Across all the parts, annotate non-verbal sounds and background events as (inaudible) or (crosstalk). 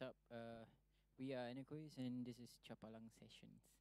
what's up? Uh, we are Anechois and this is Chapalang Sessions.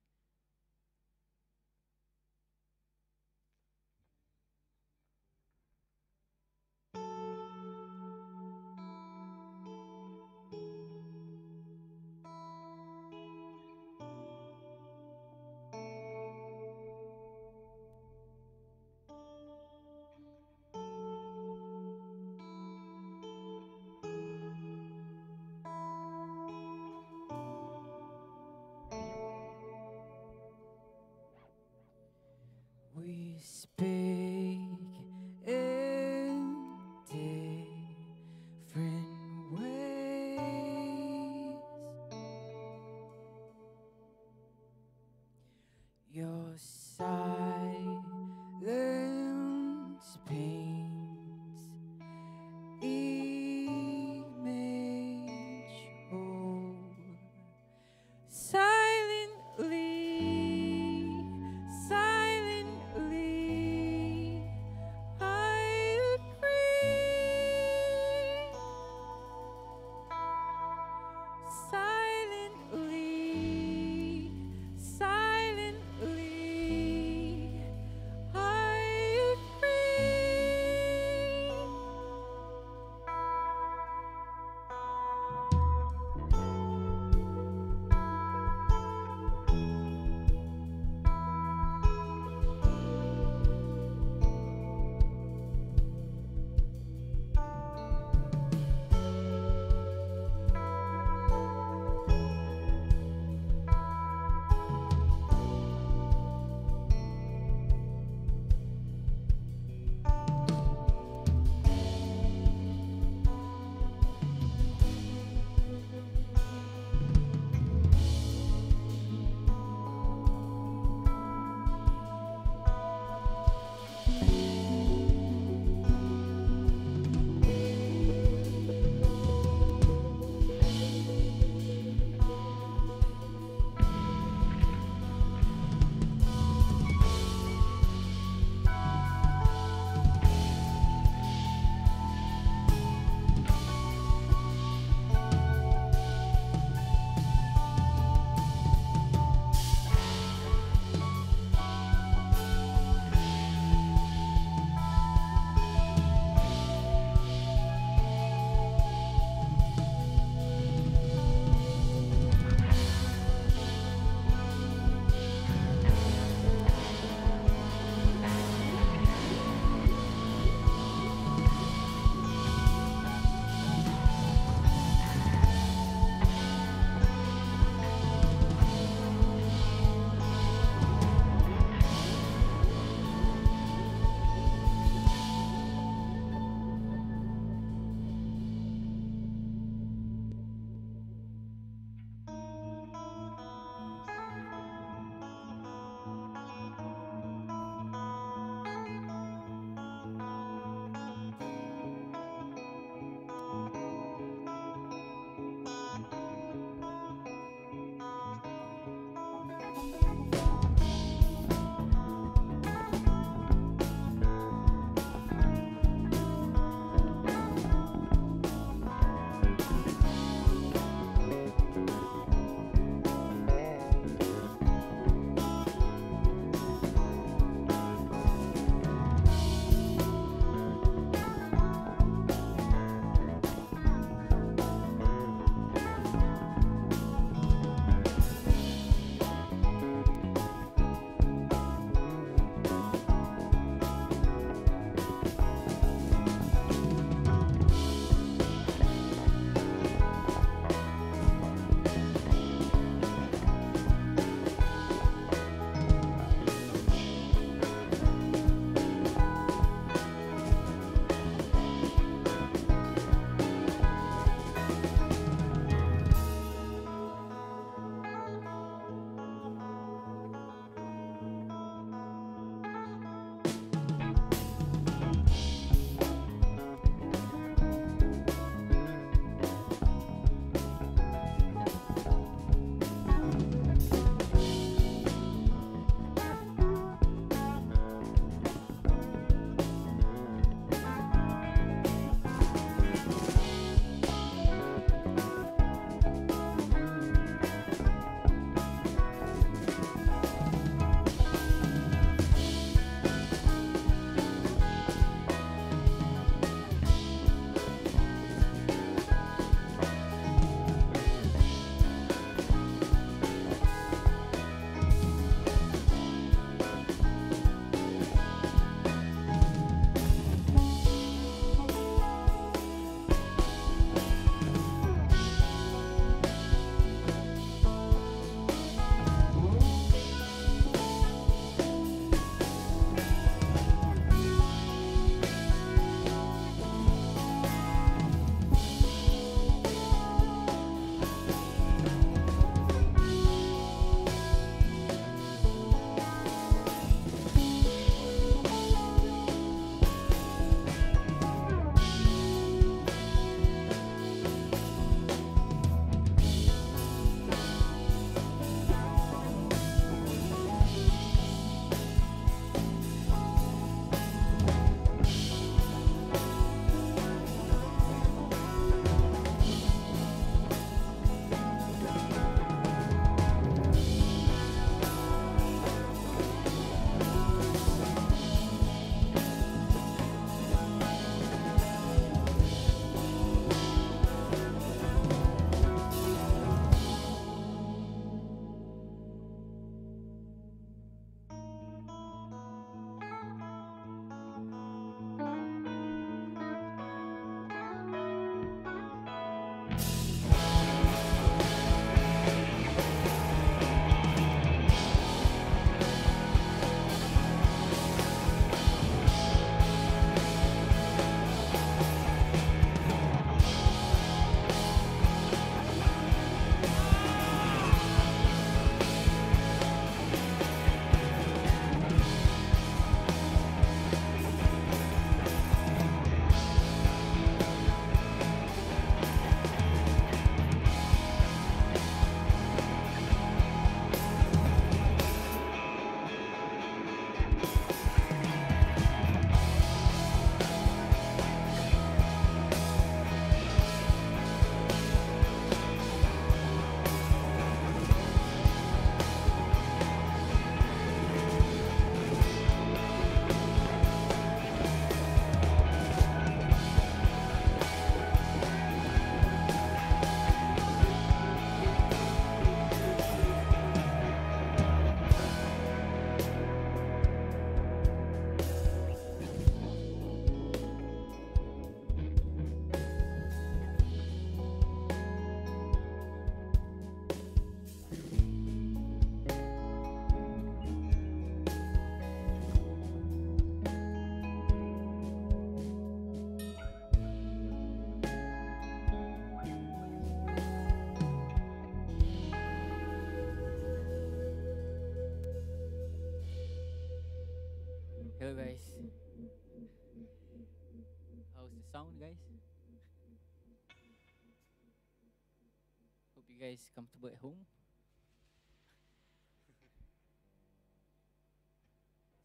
You guys comfortable at home.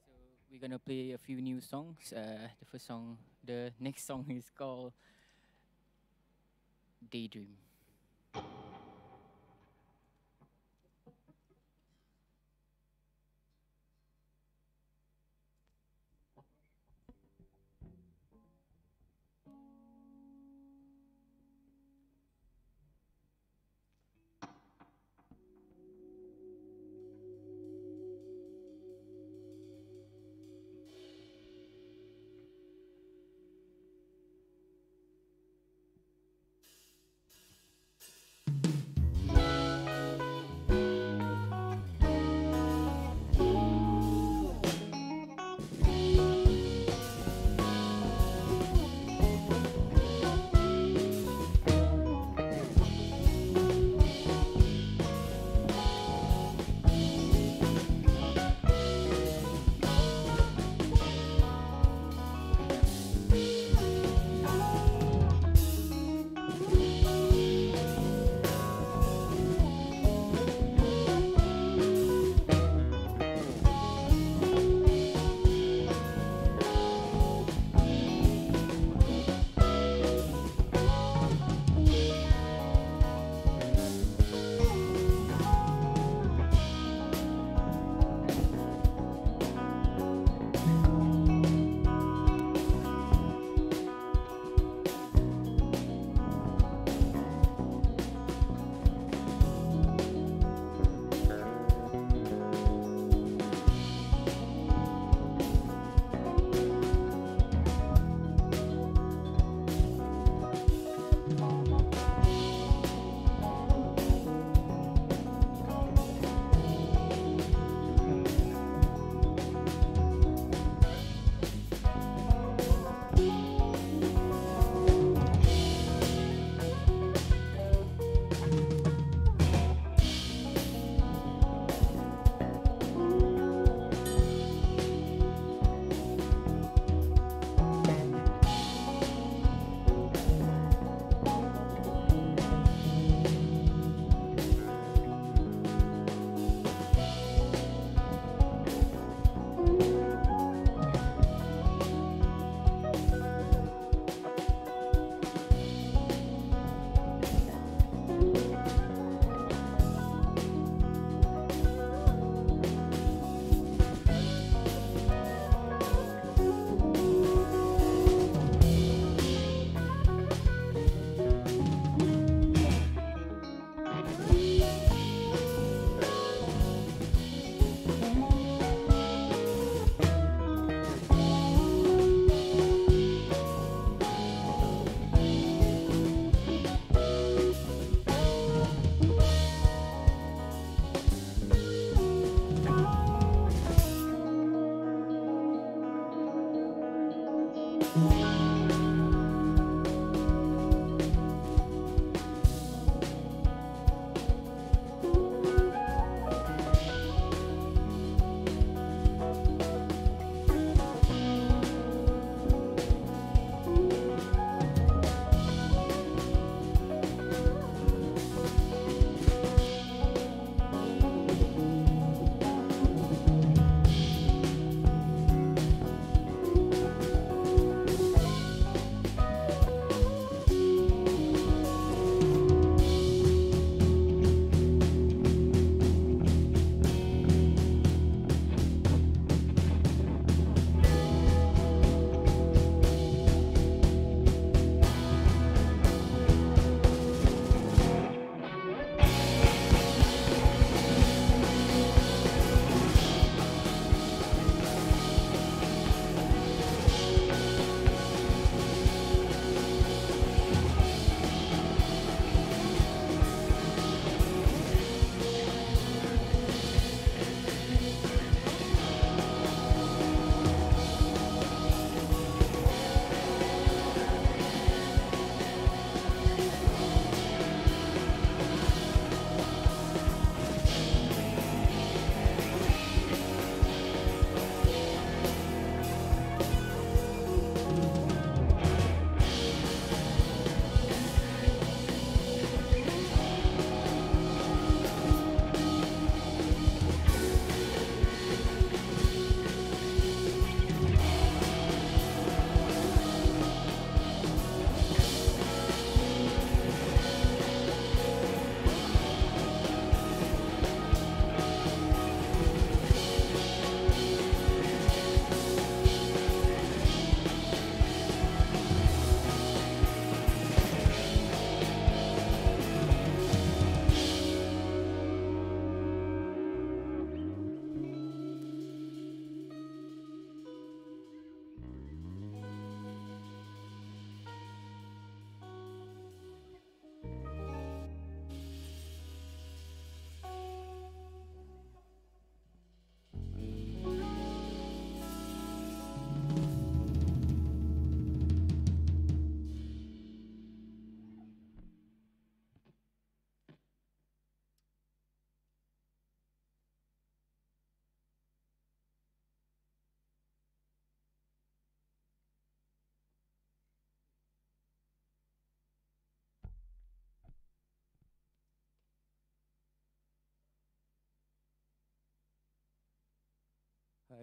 so we're gonna play a few new songs. Uh, the first song, the next song is called Daydream.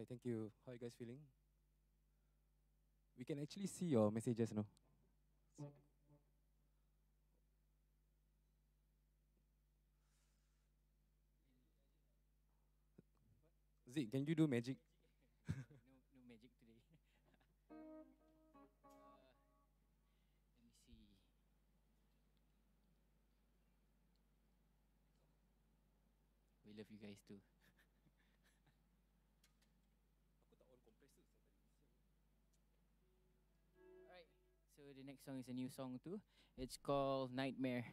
Hi, thank you. How are you guys feeling? We can actually see your messages now. Zik, can you do magic? no, no magic today. (laughs) uh, let me see. We love you guys too. The next song is a new song too. It's called Nightmare.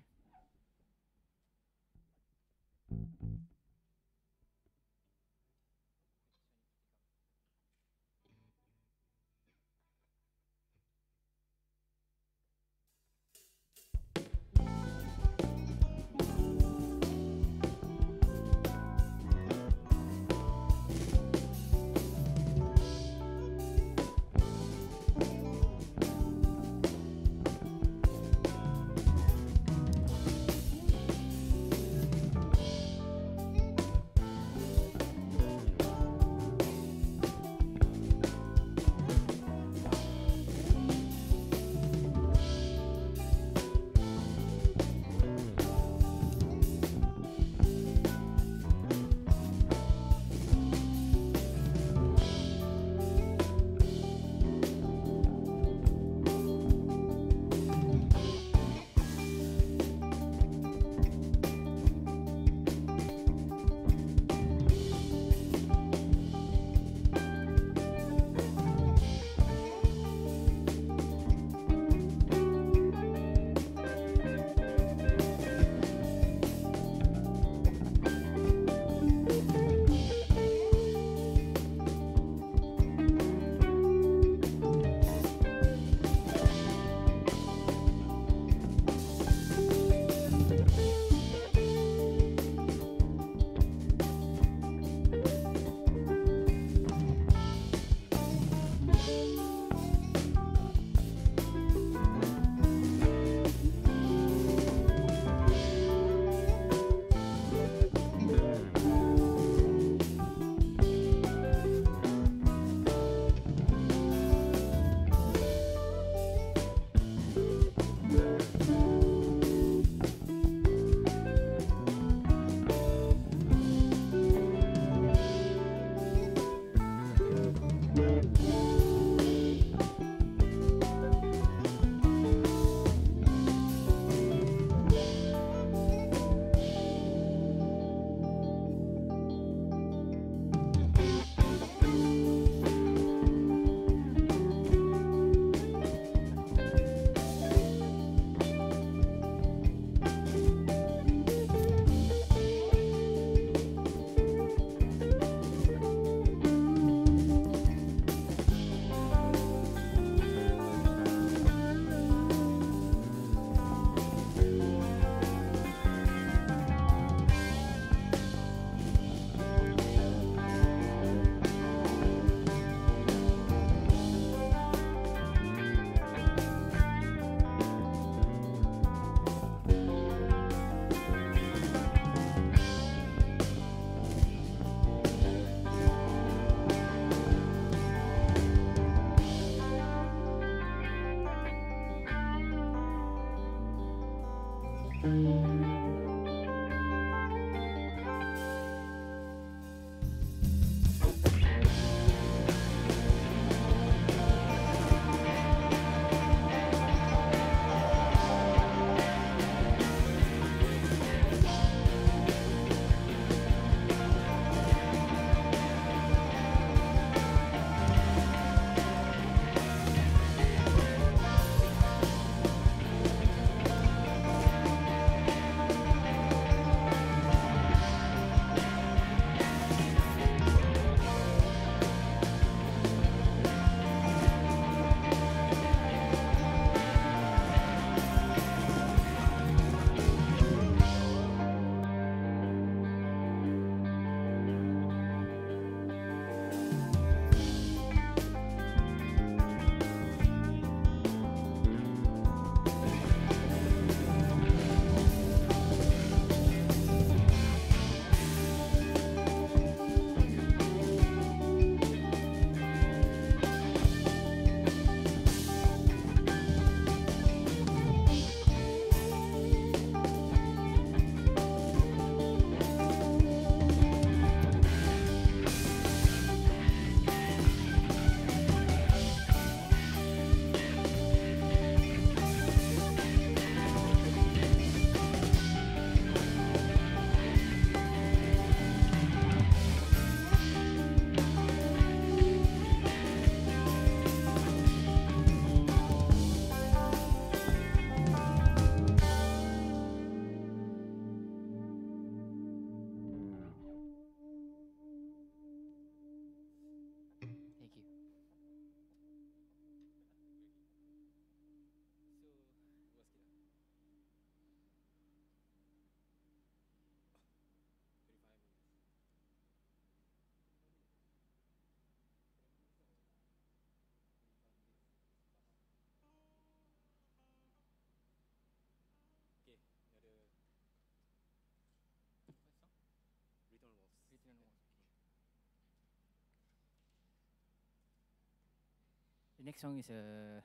Next song is a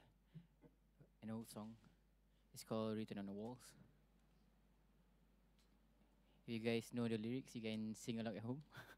an old song. It's called "Written on the Walls." If you guys know the lyrics, you can sing along at home. (laughs)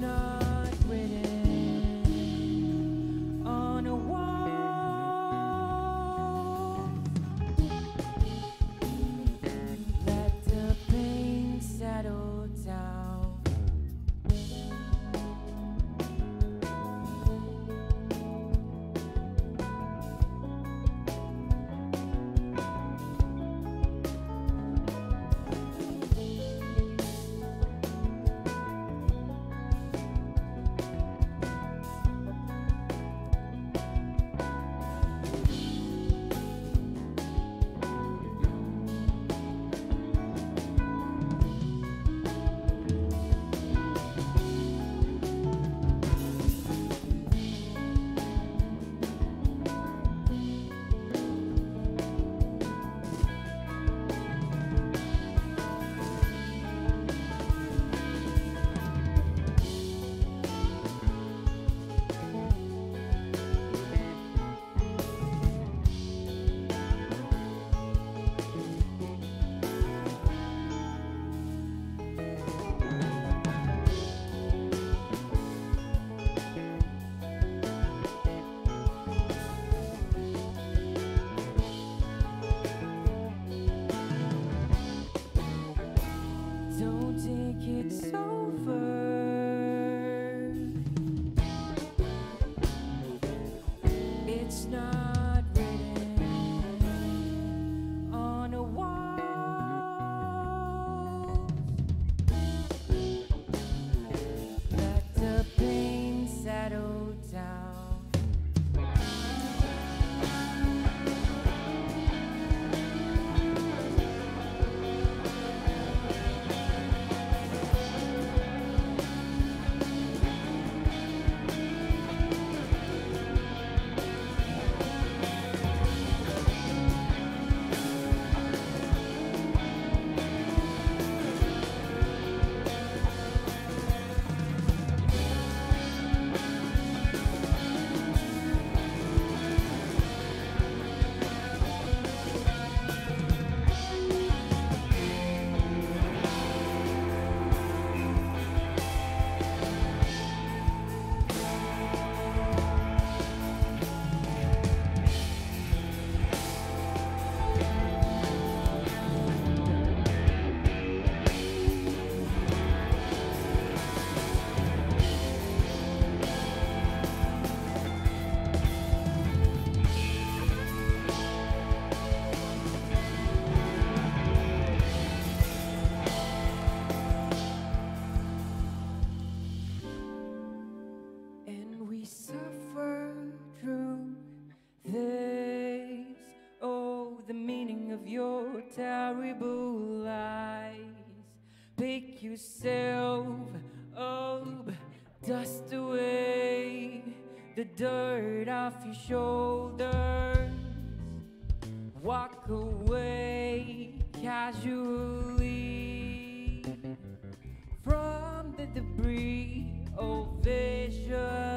It's your terrible lies. Pick yourself up, dust away the dirt off your shoulders. Walk away casually from the debris. of visualize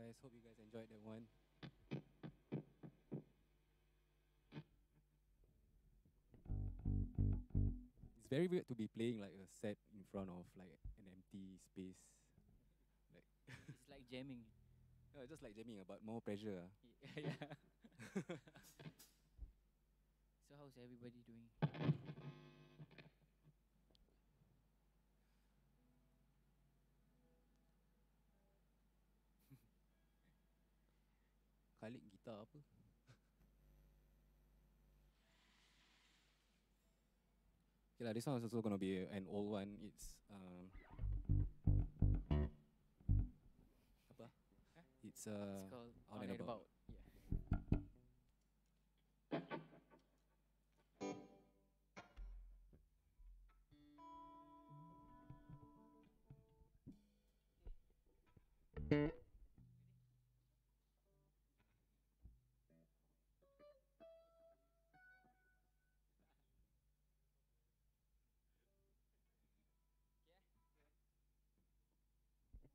guys. Hope you guys enjoyed that one. It's very weird to be playing like a set in front of like an empty space. Like, (laughs) It's like jamming. no, just like jamming, uh, but more pressure. ah. (laughs) Yeah. (laughs) so how's everybody doing? balik gitar apa Okay lah, this one is also gonna be an old one. It's um, apa? Huh? It's uh, it's called on, and about. about. Yeah.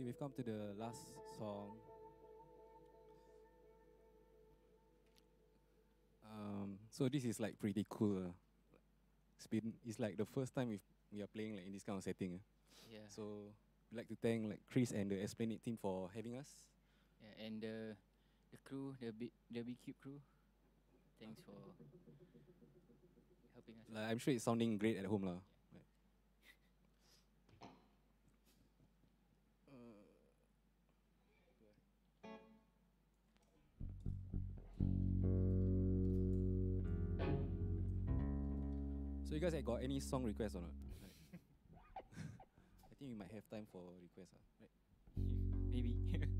Okay, we've come to the last song. Um, so this is like pretty cool. Uh. It's been it's like the first time we we are playing like in this kind of setting. Uh. Yeah. So we'd like to thank like Chris and the Esplanade team for having us. yeah, and the the crew, the B, the B Cube crew. Thanks for helping us. Like, I'm sure it's sounding great at home lah. Like- you guys got any song requests or not? (laughs) I think we might have time for requests, ah, right? (laughs) Maybe. (laughs)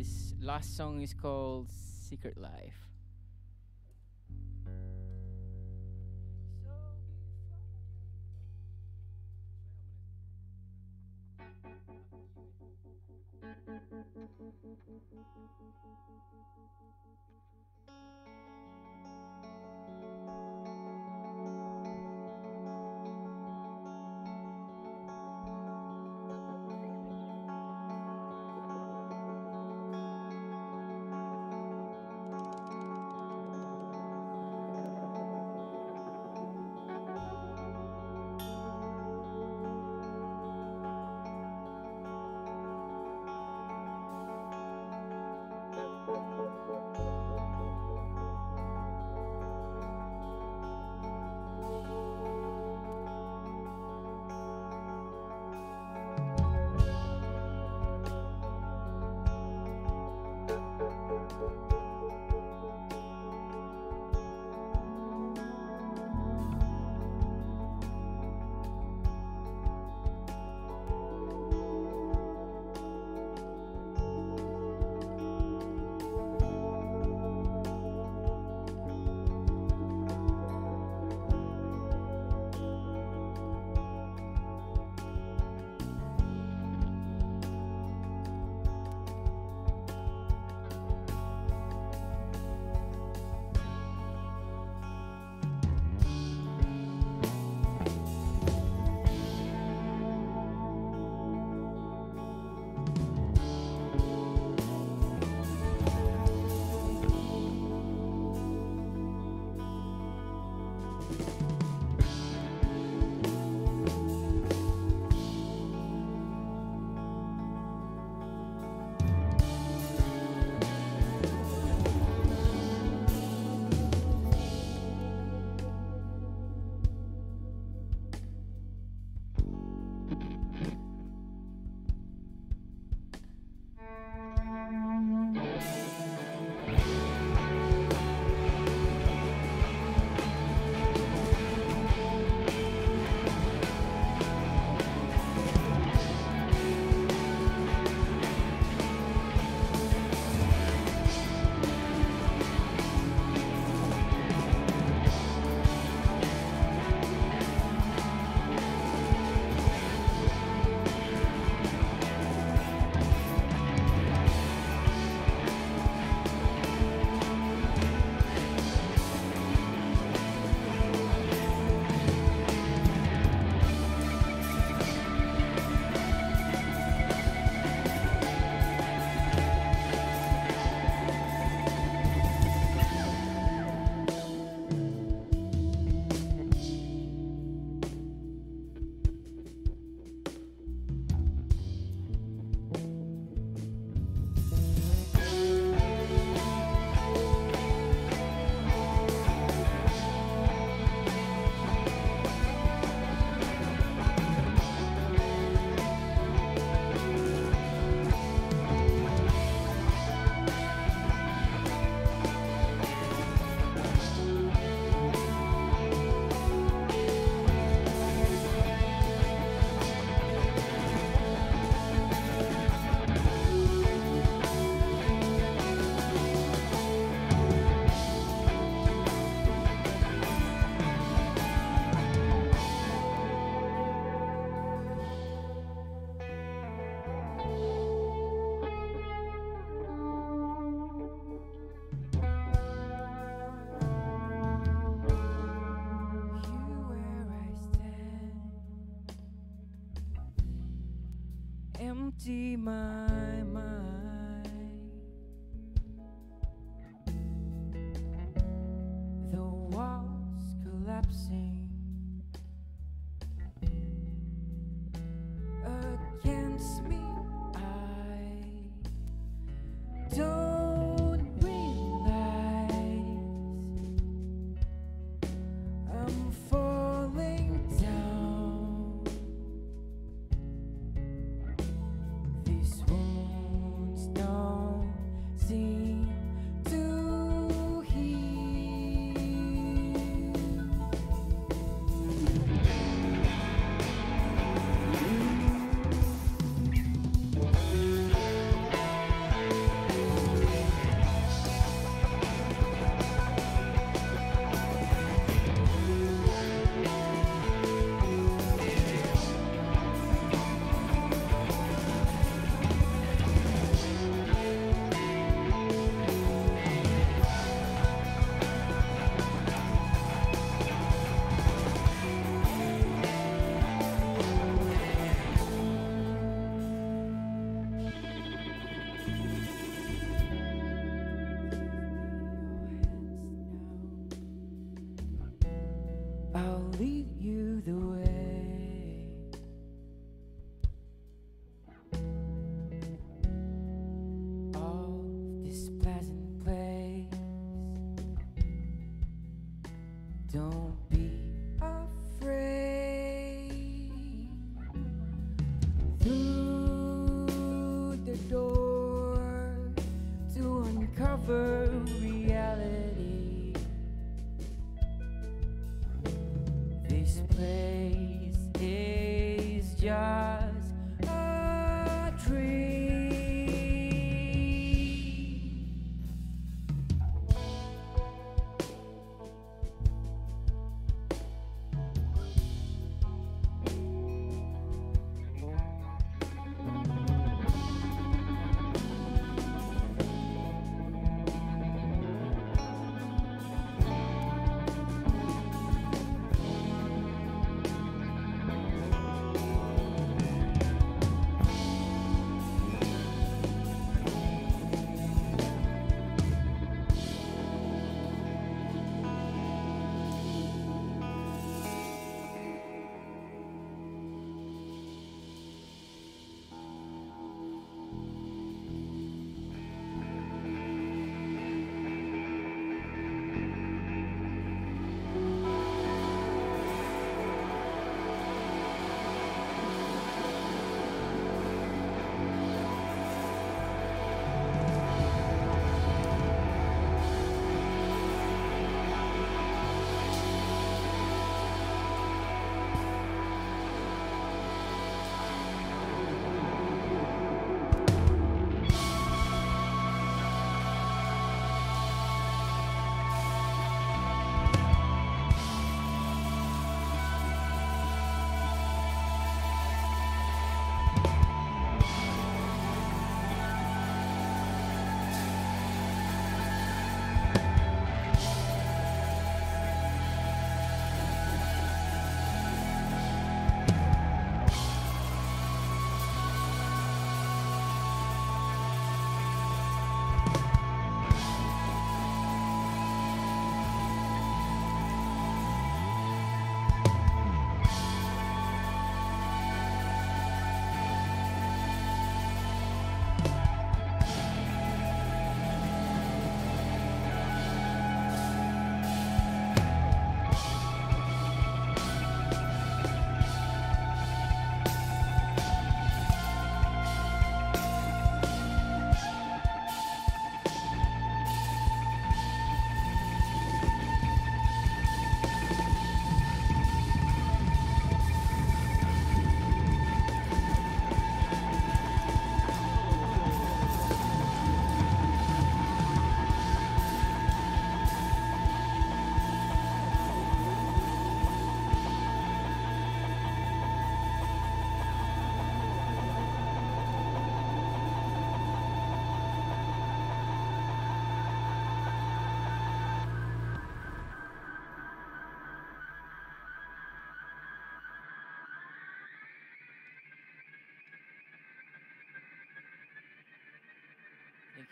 this last song is called Secret Life. Empty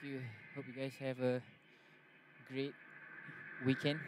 you. Hope you guys have a great weekend.